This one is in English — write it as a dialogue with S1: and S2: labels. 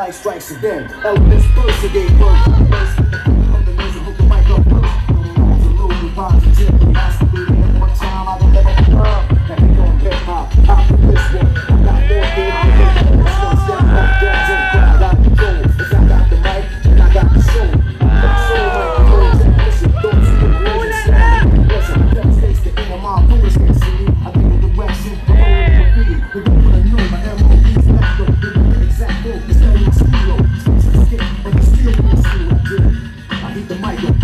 S1: light strikes again. Elements first, gave birth. the mic.